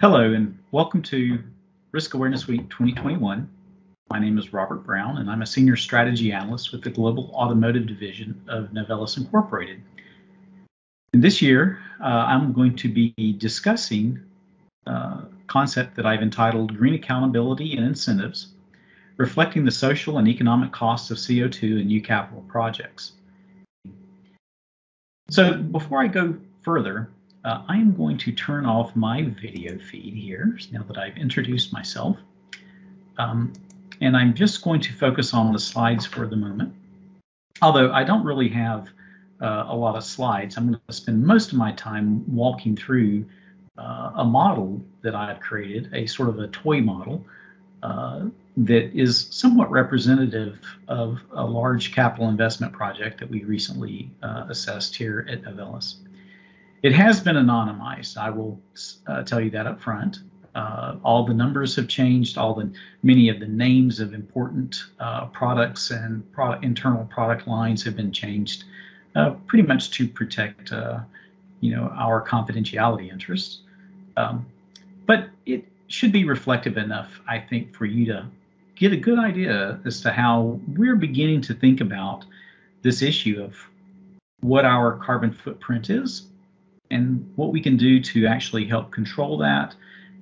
Hello, and welcome to Risk Awareness Week 2021. My name is Robert Brown, and I'm a Senior Strategy Analyst with the Global Automotive Division of Novelis Incorporated. And this year, uh, I'm going to be discussing a uh, concept that I've entitled Green Accountability and Incentives, reflecting the social and economic costs of CO2 and new capital projects. So before I go further, uh, I am going to turn off my video feed here now that I've introduced myself. Um, and I'm just going to focus on the slides for the moment. Although I don't really have uh, a lot of slides, I'm going to spend most of my time walking through uh, a model that I've created, a sort of a toy model uh, that is somewhat representative of a large capital investment project that we recently uh, assessed here at Novelis. It has been anonymized. I will uh, tell you that up front. Uh, all the numbers have changed. All the many of the names of important uh, products and internal product lines have been changed, uh, pretty much to protect, uh, you know, our confidentiality interests. Um, but it should be reflective enough, I think, for you to get a good idea as to how we're beginning to think about this issue of what our carbon footprint is and what we can do to actually help control that,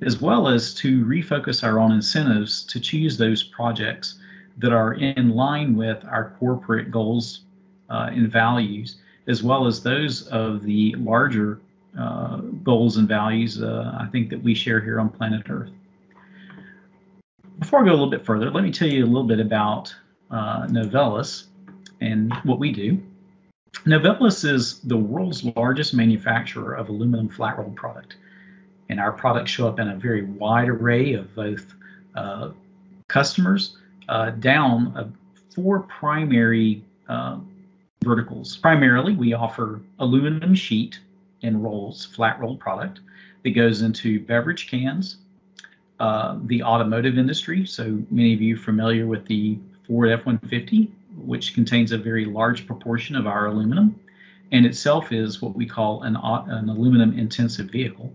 as well as to refocus our own incentives to choose those projects that are in line with our corporate goals uh, and values, as well as those of the larger uh, goals and values uh, I think that we share here on planet Earth. Before I go a little bit further, let me tell you a little bit about uh, Novelis and what we do. Novelis is the world's largest manufacturer of aluminum flat rolled product. And our products show up in a very wide array of both uh, customers uh, down uh, four primary uh, verticals. Primarily, we offer aluminum sheet and rolls, flat rolled product that goes into beverage cans, uh, the automotive industry. So many of you familiar with the Ford F-150 which contains a very large proportion of our aluminum, and itself is what we call an, an aluminum intensive vehicle.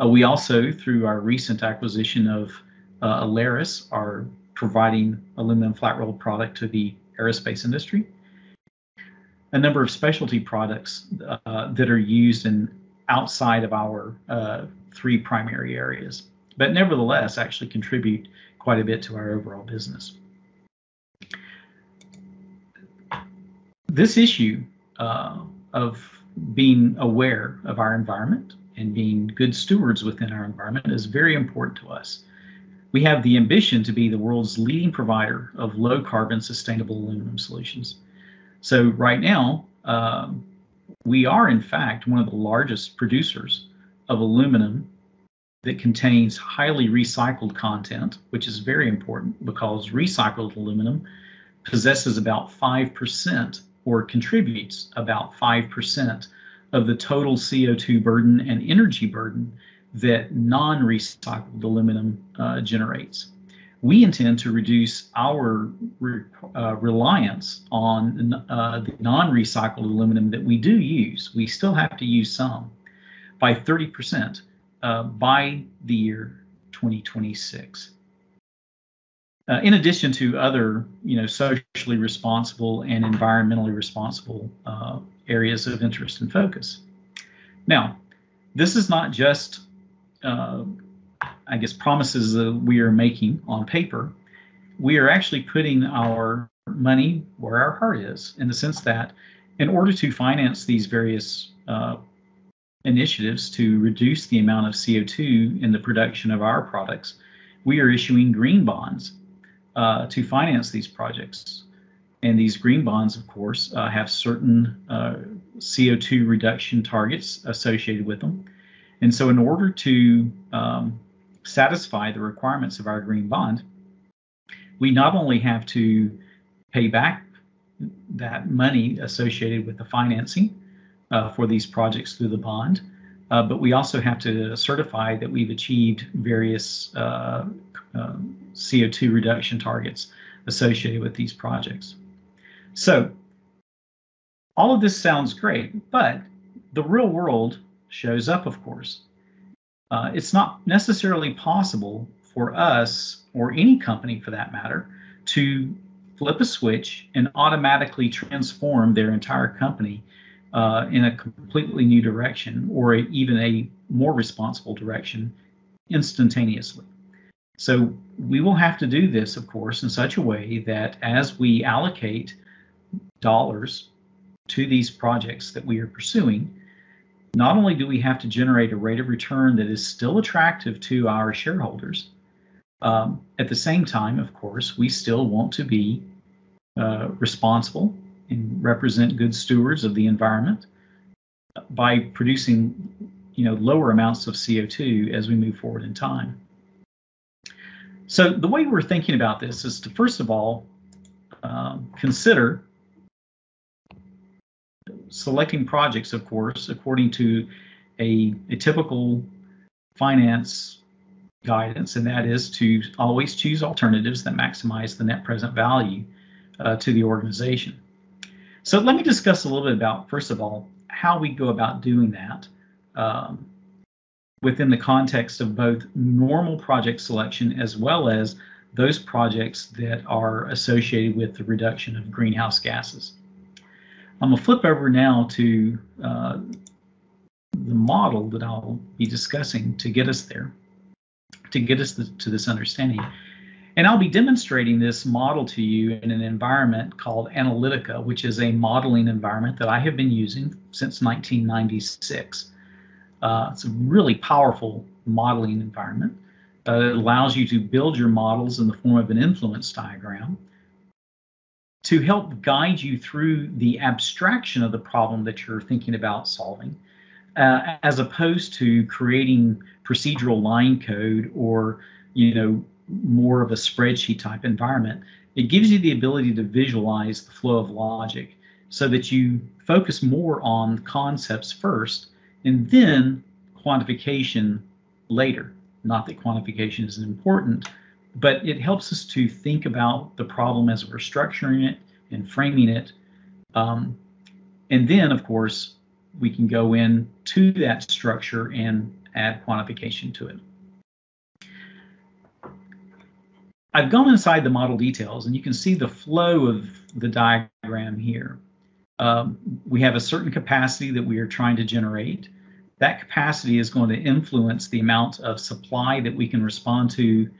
Uh, we also, through our recent acquisition of uh, Aleris, are providing aluminum flat rolled product to the aerospace industry. A number of specialty products uh, that are used in outside of our uh, three primary areas, but nevertheless actually contribute quite a bit to our overall business. This issue uh, of being aware of our environment and being good stewards within our environment is very important to us. We have the ambition to be the world's leading provider of low carbon sustainable aluminum solutions. So, right now, um, we are in fact one of the largest producers of aluminum that contains highly recycled content, which is very important because recycled aluminum possesses about 5% or contributes about 5% of the total CO2 burden and energy burden that non recycled aluminum uh, generates. We intend to reduce our re- uh, reliance on uh, the non recycled aluminum that we do use. We still have to use some by 30% uh, by the year 2026 uh, in addition to other, you know, socially responsible and environmentally responsible uh, areas of interest and focus. Now, this is not just, uh, I guess, promises that we are making on paper. We are actually putting our money where our heart is, in the sense that, in order to finance these various uh, initiatives to reduce the amount of CO2 in the production of our products, we are issuing green bonds uh, to finance these projects. And these green bonds, of course, uh, have certain uh, CO2 reduction targets associated with them. And so, in order to um, satisfy the requirements of our green bond, we not only have to pay back that money associated with the financing uh, for these projects through the bond, uh, but we also have to certify that we've achieved various uh, um, CO2 reduction targets associated with these projects. So all of this sounds great, but the real world shows up, of course. uh, it's not necessarily possible for us or any company for that matter to flip a switch and automatically transform their entire company uh, in a completely new direction or a, even a more responsible direction instantaneously. So we will have to do this, of course, in such a way that as we allocate dollars to these projects that we are pursuing, not only do we have to generate a rate of return that is still attractive to our shareholders, um, at the same time, of course, we still want to be uh, responsible and represent good stewards of the environment by producing, you know, lower amounts of CO2 as we move forward in time. So the way we're thinking about this is to first of all um, consider selecting projects, of course, according to a, a typical finance guidance, and that is to always choose alternatives that maximize the net present value uh, to the organization. So let me discuss a little bit about, first of all, how we go about doing that um, within the context of both normal project selection as well as those projects that are associated with the reduction of greenhouse gases. I'm going to flip over now to uh, the model that I'll be discussing to get us there, to get us the, to this understanding. And I'll be demonstrating this model to you in an environment called Analytica, which is a modeling environment that I have been using since 1996. Uh, it's a really powerful modeling environment. Uh, it allows you to build your models in the form of an influence diagram to help guide you through the abstraction of the problem that you're thinking about solving, uh, as opposed to creating procedural line code or, you know, more of a spreadsheet type environment. It gives you the ability to visualize the flow of logic so that you focus more on concepts first and then quantification later. Not that quantification isn't important, but it helps us to think about the problem as we're structuring it and framing it. Um, and then, of course, we can go in to that structure and add quantification to it. I've gone inside the model details and you can see the flow of the diagram here. Um, we have a certain capacity that we are trying to generate. That capacity is going to influence the amount of supply that we can respond to.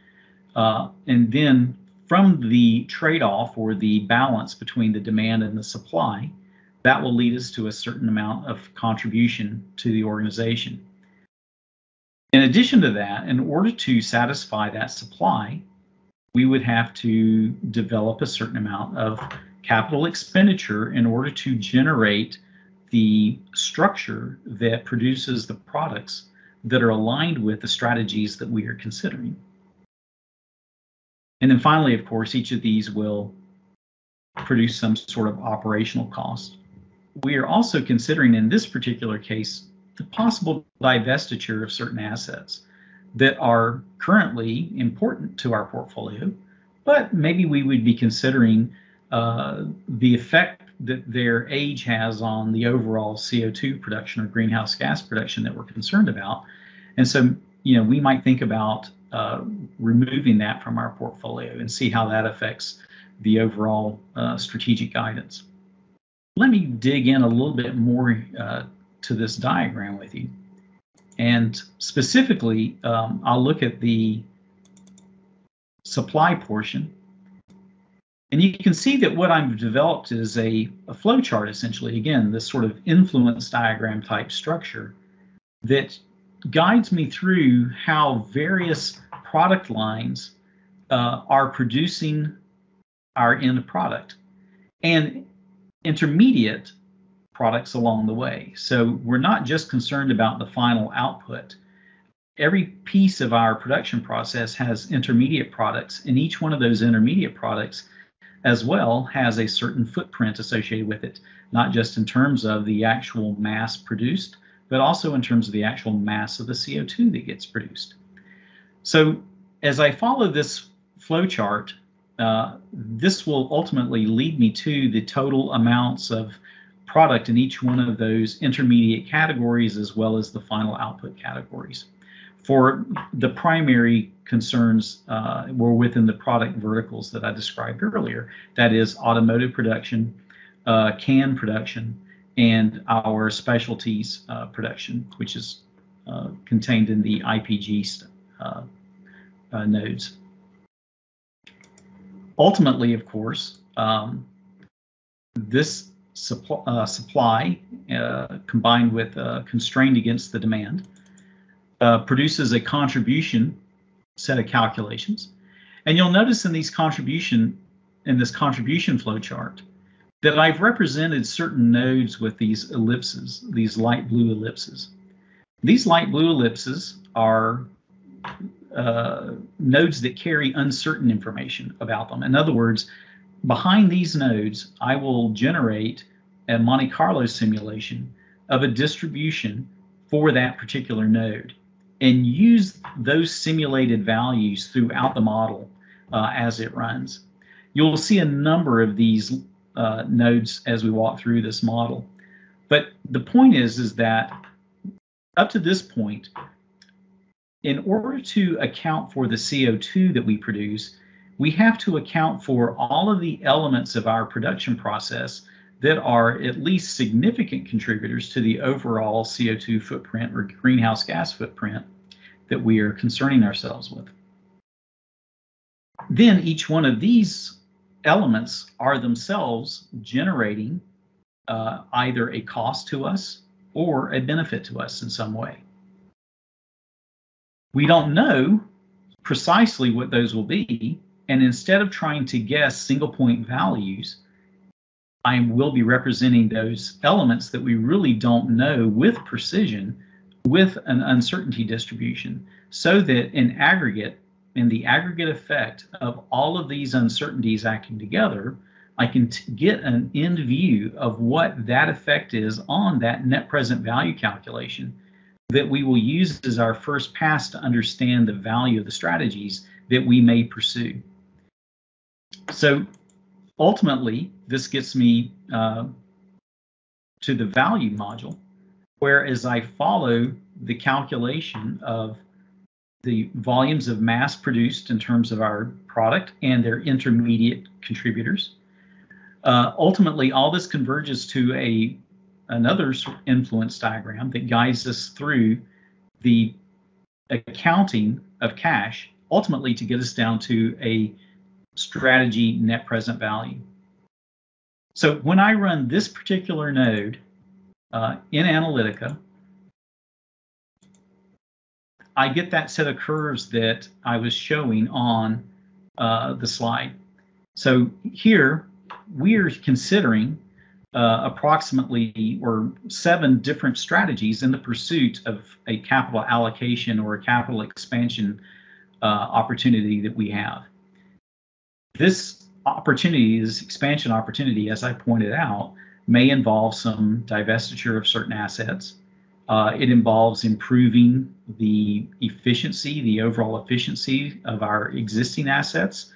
Uh, and then from the trade-off or the balance between the demand and the supply, that will lead us to a certain amount of contribution to the organization. In addition to that, in order to satisfy that supply, we would have to develop a certain amount of capital expenditure in order to generate the structure that produces the products that are aligned with the strategies that we are considering. And then finally, of course, each of these will produce some sort of operational cost. We are also considering in this particular case the possible divestiture of certain assets that are currently important to our portfolio, but maybe we would be considering uh, the effect that their age has on the overall CO2 production or greenhouse gas production that we're concerned about. And so, you know, we might think about uh, removing that from our portfolio and see how that affects the overall uh, strategic guidance. Let me dig in a little bit more uh, to this diagram with you. And specifically, um, I'll look at the supply portion. And you can see that what I've developed is a, a flow chart, essentially. Again, this sort of influence diagram type structure that guides me through how various product lines uh, are producing our end product and intermediate products along the way. So we're not just concerned about the final output. Every piece of our production process has intermediate products, and each one of those intermediate products as well has a certain footprint associated with it, not just in terms of the actual mass produced, but also in terms of the actual mass of the CO2 that gets produced. So as I follow this flow chart, uh, this will ultimately lead me to the total amounts of product in each one of those intermediate categories as well as the final output categories. For the primary concerns uh, were within the product verticals that I described earlier. That is automotive production, uh, can production, and our specialties uh, production, which is uh, contained in the IPG uh, uh, nodes. Ultimately, of course, um, this supply, supply combined with constrained against the demand produces a contribution set of calculations. And you'll notice in these contribution in this contribution flow chart that I've represented certain nodes with these ellipses, these light blue ellipses. These light blue ellipses are uh, nodes that carry uncertain information about them. In other words, behind these nodes, I will generate a Monte Carlo simulation of a distribution for that particular node and use those simulated values throughout the model uh, as it runs. You'll see a number of these uh, nodes as we walk through this model. But the point is, is that up to this point, in order to account for the CO2 that we produce, we have to account for all of the elements of our production process that are at least significant contributors to the overall CO2 footprint or greenhouse gas footprint that we are concerning ourselves with. Then each one of these elements are themselves generating uh, either a cost to us or a benefit to us in some way. We don't know precisely what those will be, and instead of trying to guess single point values, I will be representing those elements that we really don't know with precision with an uncertainty distribution so that in aggregate, in the aggregate effect of all of these uncertainties acting together, I can t- get an end view of what that effect is on that net present value calculation that we will use as our first pass to understand the value of the strategies that we may pursue. So ultimately, this gets me uh, to the value module, where as I follow the calculation of the volumes of mass produced in terms of our product and their intermediate contributors. Uh, ultimately, all this converges to a another influence diagram that guides us through the accounting of cash, ultimately to get us down to a strategy net present value. So when I run this particular node uh, in Analytica, I get that set of curves that I was showing on uh, the slide. So here we are considering uh, approximately or seven different strategies in the pursuit of a capital allocation or a capital expansion uh, opportunity that we have. This opportunity, this expansion opportunity, as I pointed out, may involve some divestiture of certain assets. Uh, it involves improving the efficiency, the overall efficiency of our existing assets.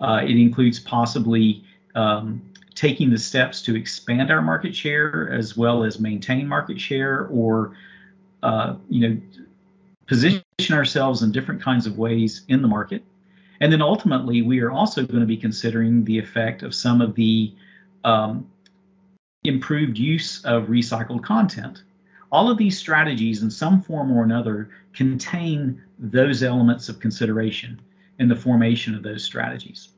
Uh, it includes possibly um, taking the steps to expand our market share as well as maintain market share or uh, you know position ourselves in different kinds of ways in the market and then ultimately we are also going to be considering the effect of some of the um, improved use of recycled content all of these strategies, in some form or another, contain those elements of consideration in the formation of those strategies.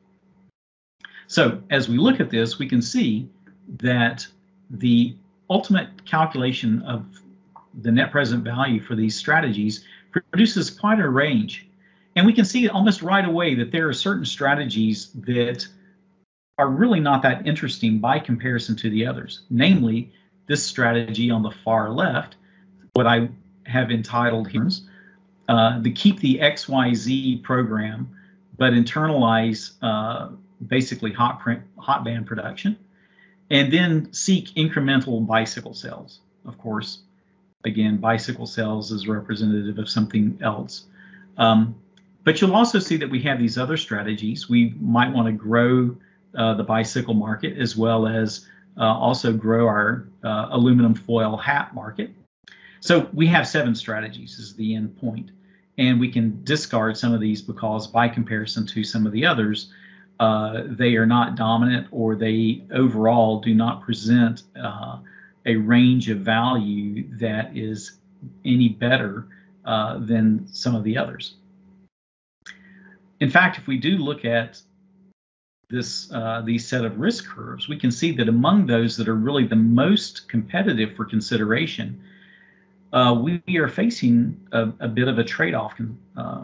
So, as we look at this, we can see that the ultimate calculation of the net present value for these strategies produces quite a range. And we can see almost right away that there are certain strategies that are really not that interesting by comparison to the others. Namely, this strategy on the far left, what I have entitled here, uh, the keep the XYZ program, but internalize uh, basically hot print, hot band production, and then seek incremental bicycle sales. Of course, again, bicycle sales is representative of something else. Um, but you'll also see that we have these other strategies. We might want to grow uh, the bicycle market as well as uh, also grow our uh, aluminum foil hat market. So we have seven strategies is the end point. and we can discard some of these because by comparison to some of the others, uh, they are not dominant or they overall do not present uh, a range of value that is any better uh, than some of the others. In fact, if we do look at this uh, these set of risk curves, we can see that among those that are really the most competitive for consideration, uh, we, are facing a, a, bit of a trade-off uh,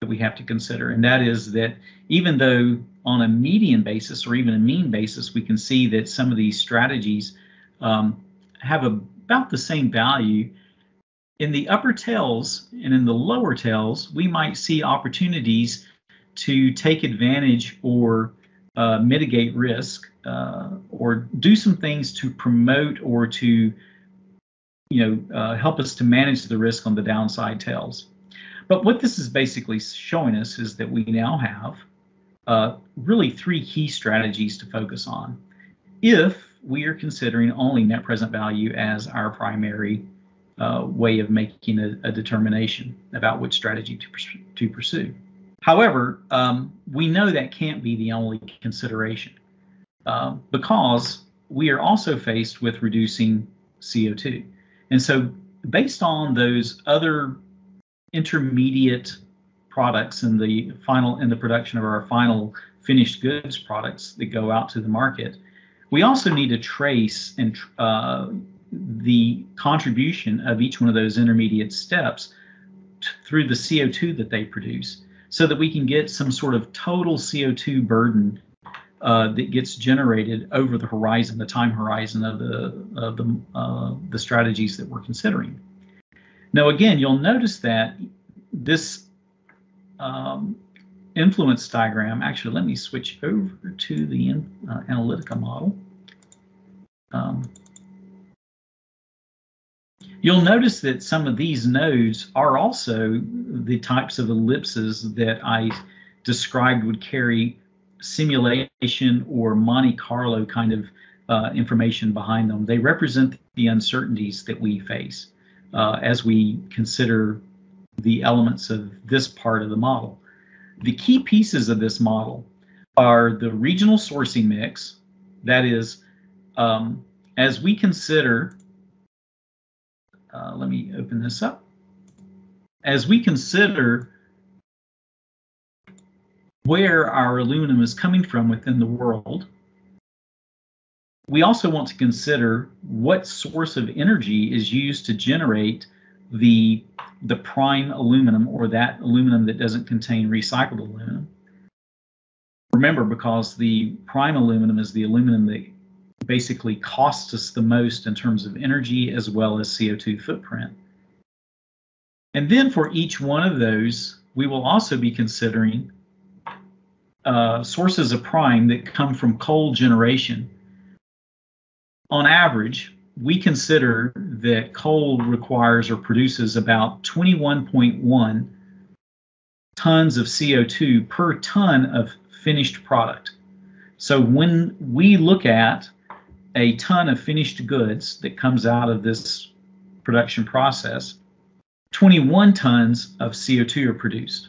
that we have to consider, and that is that even though on a median basis or even a mean basis, we can see that some of these strategies um, have about the same value. In the upper tails and in the lower tails, we might see opportunities to take advantage or uh, mitigate risk uh, or do some things to promote or to you know uh, help us to manage the risk on the downside tails. But what this is basically showing us is that we now have uh, really three key strategies to focus on. If we are considering only net present value as our primary uh, way of making a, a, determination about which strategy to, to pursue. However, um, we know that can't be the only consideration uh, because we are also faced with reducing CO2. And so, based on those other intermediate products in the final in the production of our final finished goods products that go out to the market, we also need to trace and uh, the contribution of each one of those intermediate steps t- through the CO2 that they produce, so that we can get some sort of total CO2 burden uh, that gets generated over the horizon, the time horizon of the of the uh, the strategies that we're considering. Now, again, you'll notice that this um, influence diagram, actually, let me switch over to the uh, Analytica model. Um, you'll notice that some of these nodes are also the types of ellipses that I described would carry simulation or Monte Carlo kind of uh, information behind them. They represent the uncertainties that we face uh, as we consider the elements of this part of the model. The key pieces of this model are the regional sourcing mix, that is, um, as we consider, uh, let me open this up. As we consider where our aluminum is coming from within the world, we also want to consider what source of energy is used to generate the the prime aluminum or that aluminum that doesn't contain recycled aluminum. Remember, because the prime aluminum is the aluminum that basically costs us the most in terms of energy as well as CO2 footprint. And then for each one of those, we will also be considering uh, sources of prime that come from coal generation. On average, we consider that coal requires or produces about 21.1 tons of CO2 per ton of finished product. So when we look at a ton of finished goods that comes out of this production process, 21 tons of CO2 are produced.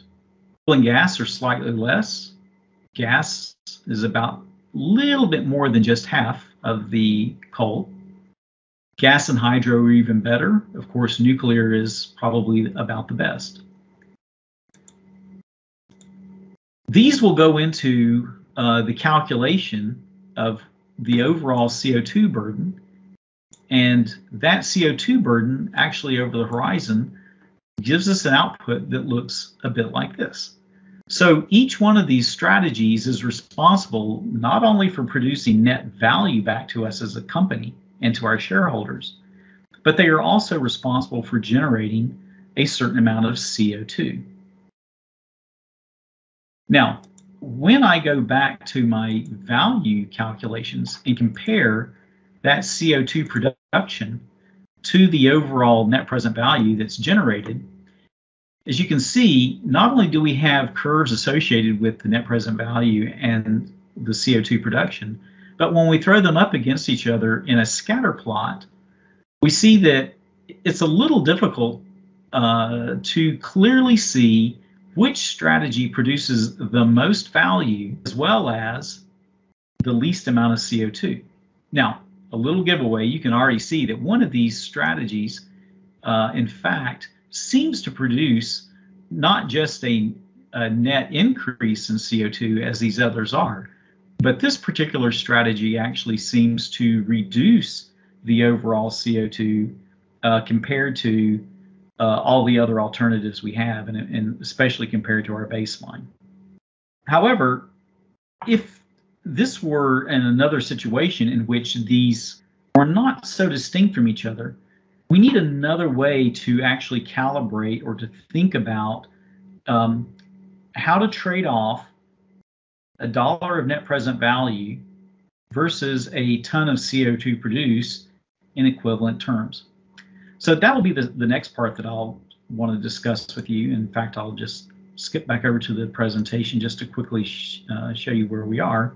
Oil and gas are slightly less. Gas is about a little bit more than just half of the coal. Gas and hydro are even better. Of course, nuclear is probably about the best. These will go into uh, the calculation of the overall CO2 burden. And that CO2 burden, actually over the horizon, gives us an output that looks a bit like this. So each one of these strategies is responsible not only for producing net value back to us as a company, and to our shareholders. But they are also responsible for generating a certain amount of CO2. Now, when I go back to my value calculations and compare that CO2 production to the overall net present value that's generated, as you can see, not only do we have curves associated with the net present value and the CO2 production, but when we throw them up against each other in a scatter plot, we see that it's a little difficult uh, to clearly see which strategy produces the most value as well as the least amount of CO2. Now, a little giveaway, you can already see that one of these strategies, uh, in fact, seems to produce not just a, a net increase in CO2 as these others are, but this particular strategy actually seems to reduce the overall CO2 uh, compared to uh, all the other alternatives we have, and, and especially compared to our baseline. However, if this were in another situation in which these are not so distinct from each other, we need another way to actually calibrate or to think about um, how to trade off a dollar of net present value versus a ton of CO2 produced in equivalent terms. So that'll be the, the next part that I'll want to discuss with you. In fact, I'll just skip back over to the presentation just to quickly sh uh, show you where we are.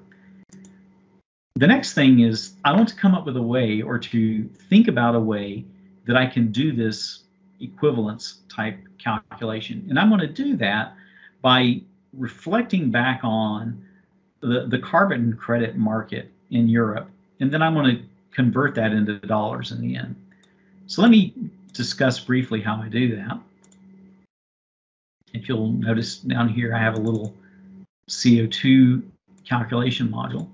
The next thing is I want to come up with a way or to think about a way that I can do this equivalence type calculation. And I'm going to do that by reflecting back on the, the carbon credit market in Europe. And then I'm going to convert that into dollars in the end. So let me discuss briefly how I do that. If you'll notice down here, I have a little CO2 calculation module.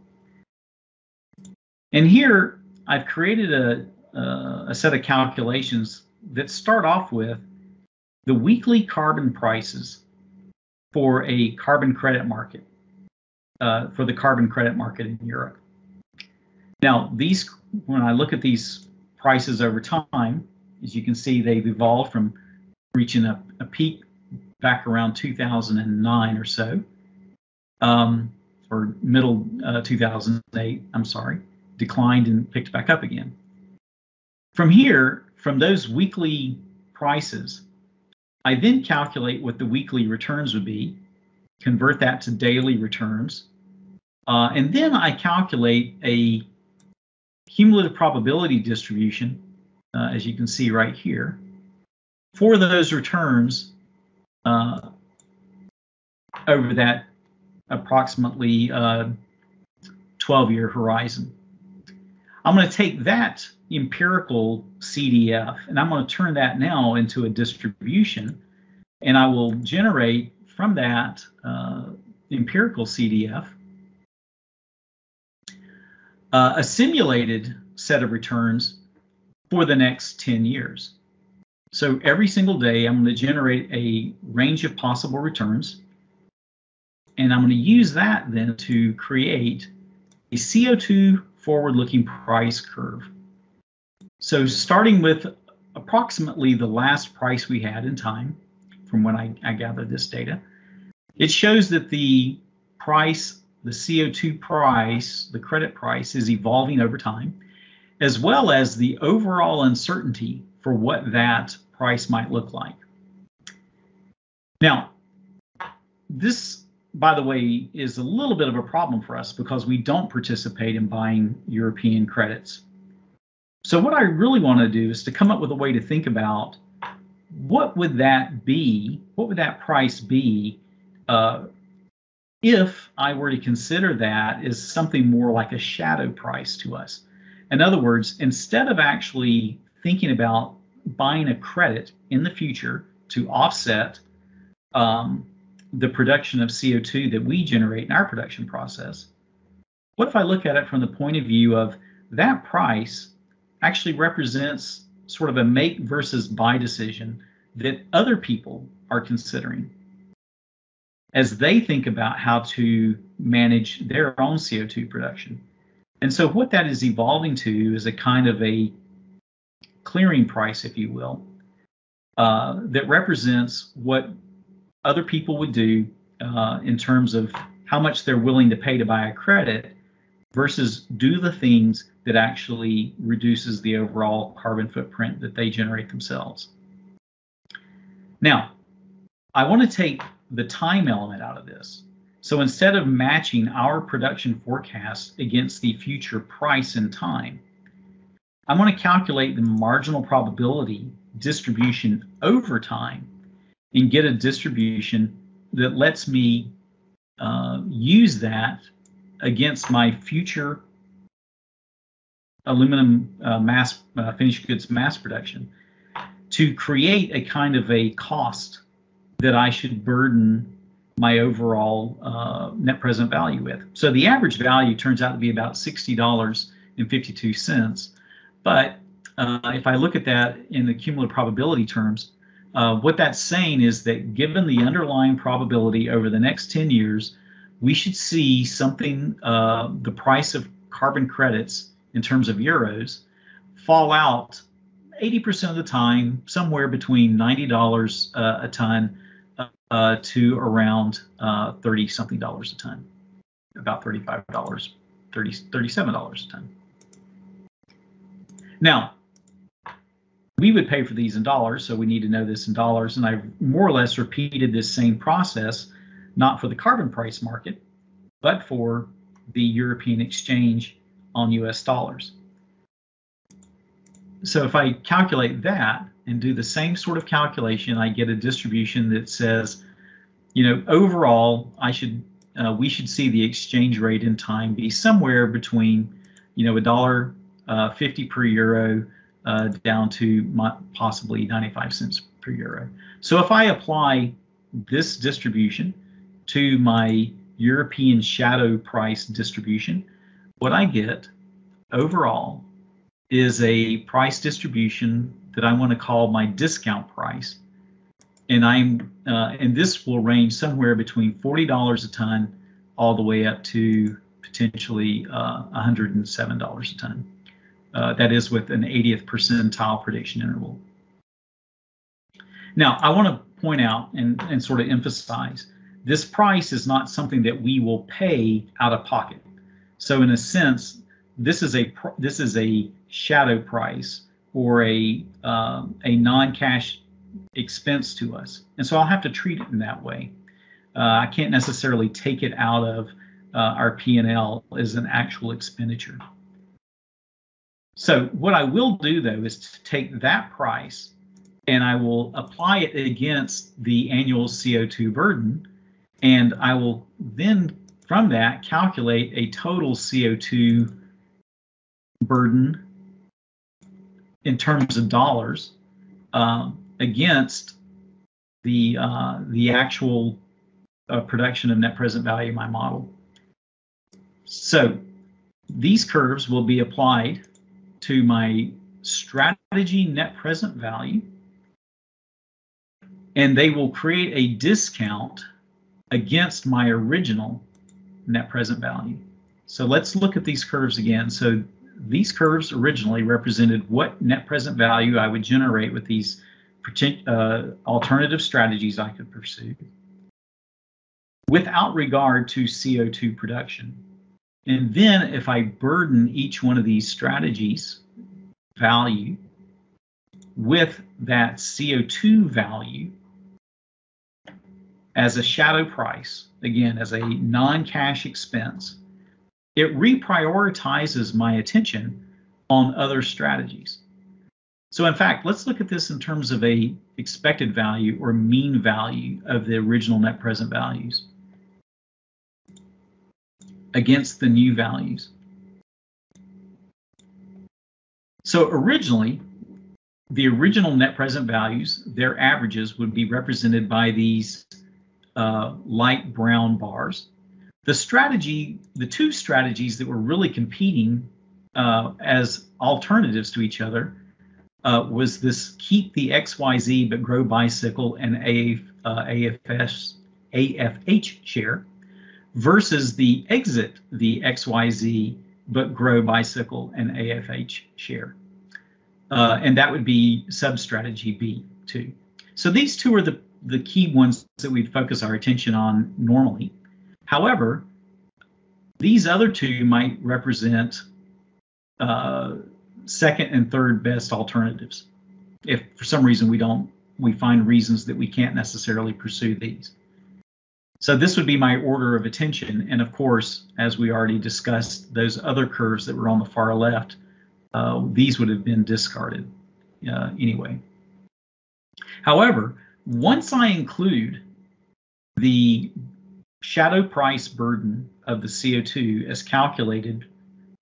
And here I've created a, a, a set of calculations that start off with the weekly carbon prices for a carbon credit market, uh, for the carbon credit market in Europe. Now, these, when I look at these prices over time, as you can see, they've evolved from reaching a, a peak back around 2009 or so, um, or middle uh, 2008, I'm sorry, declined and picked back up again. From here, from those weekly prices, I then calculate what the weekly returns would be, convert that to daily returns, uh, and then I calculate a cumulative probability distribution, uh, as you can see right here, for those returns uh, over that approximately 12-year uh, horizon. I'm going to take that empirical CDF and I'm going to turn that now into a distribution and I will generate from that uh, empirical CDF uh, a simulated set of returns for the next 10 years. So every single day, I'm going to generate a range of possible returns. And I'm going to use that then to create a CO2 forward looking price curve. So starting with approximately the last price we had in time from when I, I gathered this data, it shows that the price the CO2 price, the credit price, is evolving over time, as well as the overall uncertainty for what that price might look like. Now, this, by the way, is a little bit of a problem for us because we don't participate in buying European credits. So what I really want to do is to come up with a way to think about what would that be, what would that price be uh, if I were to consider that as something more like a shadow price to us. In other words, instead of actually thinking about buying a credit in the future to offset um, the production of CO2 that we generate in our production process, what if I look at it from the point of view of that price actually represents sort of a make versus buy decision that other people are considering? As they think about how to manage their own CO2 production. And so, what that is evolving to is a kind of a clearing price, if you will, uh, that represents what other people would do uh, in terms of how much they're willing to pay to buy a credit versus do the things that actually reduces the overall carbon footprint that they generate themselves. Now, I want to take the time element out of this. So instead of matching our production forecast against the future price and time, I'm going to calculate the marginal probability distribution over time and get a distribution that lets me uh, use that against my future aluminum uh, mass uh, finished goods mass production to create a kind of a cost that I should burden my overall uh, net present value with. So the average value turns out to be about $60.52. But uh, if I look at that in the cumulative probability terms, uh, what that's saying is that given the underlying probability over the next 10 years, we should see something, uh, the price of carbon credits in terms of euros, fall out 80% of the time, somewhere between $90 uh, a ton uh, to around 30 something dollars a ton, about $35, 30, $37 a ton. Now, we would pay for these in dollars, so we need to know this in dollars. And I've more or less repeated this same process, not for the carbon price market, but for the European exchange on US dollars. So if I calculate that and do the same sort of calculation, I get a distribution that says, you know, overall, I should uh, we should see the exchange rate in time be somewhere between, you know, a dollar uh, 50 per euro uh, down to possibly 95 cents per euro. So if I apply this distribution to my European shadow price distribution, what I get overall is a price distribution that I want to call my discount price. And I'm uh, and this will range somewhere between $40 a ton all the way up to potentially uh, $107 a ton. Uh, that is with an 80th percentile prediction interval. Now, I want to point out and, and sort of emphasize this price is not something that we will pay out of pocket. So, in a sense, this is a this is a shadow price or a uh, a non-cash expense to us, and so I'll have to treat it in that way. Uh, I can't necessarily take it out of uh, our P&L as an actual expenditure. So what I will do though is to take that price and I will apply it against the annual CO2 burden, and I will then from that calculate a total CO2 burden in terms of dollars um, against the uh, the actual uh, production of net present value my model. So these curves will be applied to my strategy net present value, and they will create a discount against my original net present value. So let's look at these curves again. So these curves originally represented what net present value I would generate with these uh, alternative strategies I could pursue without regard to CO2 production. And then if I burden each one of these strategies value with that CO2 value as a shadow price, again, as a non cash expense, it reprioritizes my attention on other strategies. So in fact, let's look at this in terms of a expected value or mean value of the original net present values against the new values. So originally, the original net present values, their averages would be represented by these uh, light brown bars. The strategy, the two strategies that were really competing uh, as alternatives to each other uh, was this keep the XYZ but grow bicycle and AF, uh, AFS, AFH share versus the exit the XYZ but grow bicycle and AFH share. Uh, and that would be sub strategy B2. So these two are the, the key ones that we focus our attention on normally. However, these other two might represent uh, second and third best alternatives. If for some reason we don't, we find reasons that we can't necessarily pursue these. So this would be my order of attention. And of course, as we already discussed, those other curves that were on the far left, uh, these would have been discarded uh, anyway. However, once I include the shadow price burden of the CO2 as calculated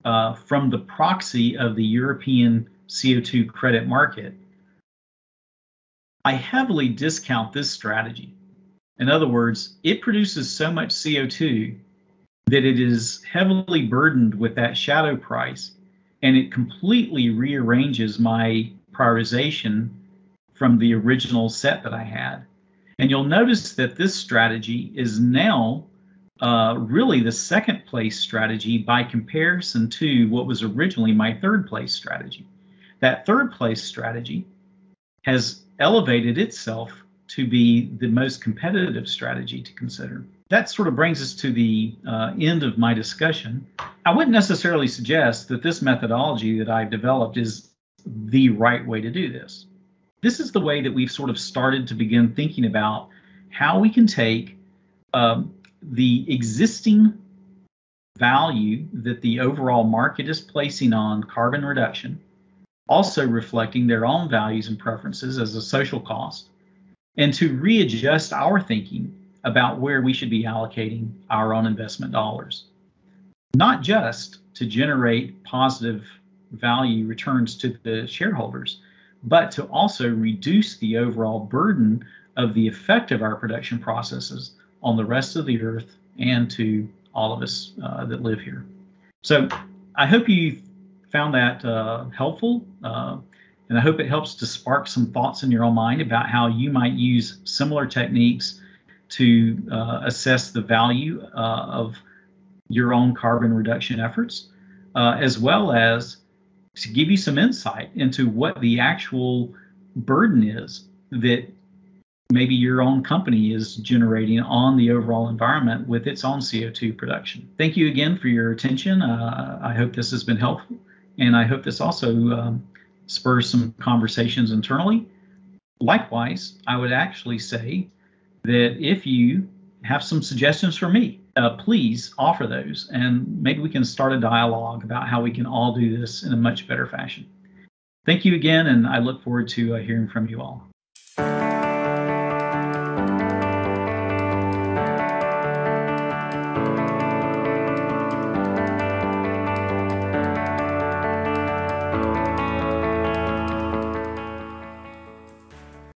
uh, from the proxy of the European CO2 credit market, I heavily discount this strategy. In other words, it produces so much CO2 that it is heavily burdened with that shadow price and it completely rearranges my prioritization from the original set that I had. And you'll notice that this strategy is now uh, really the second place strategy by comparison to what was originally my third place strategy. That third place strategy has elevated itself to be the most competitive strategy to consider. That sort of brings us to the uh, end of my discussion. I wouldn't necessarily suggest that this methodology that I've developed is the right way to do this. This is the way that we've sort of started to begin thinking about how we can take um, the existing value that the overall market is placing on carbon reduction, also reflecting their own values and preferences as a social cost, and to readjust our thinking about where we should be allocating our own investment dollars. Not just to generate positive value returns to the shareholders, but to also reduce the overall burden of the effect of our production processes on the rest of the earth and to all of us uh, that live here. So I hope you found that uh, helpful. Uh, and I hope it helps to spark some thoughts in your own mind about how you might use similar techniques to uh, assess the value uh, of your own carbon reduction efforts, uh, as well as to give you some insight into what the actual burden is that maybe your own company is generating on the overall environment with its own CO2 production. Thank you again for your attention. Uh, I hope this has been helpful, and I hope this also um, spurs some conversations internally. Likewise, I would actually say that if you have some suggestions for me, uh, please offer those and maybe we can start a dialogue about how we can all do this in a much better fashion. Thank you again, and I look forward to uh, hearing from you all.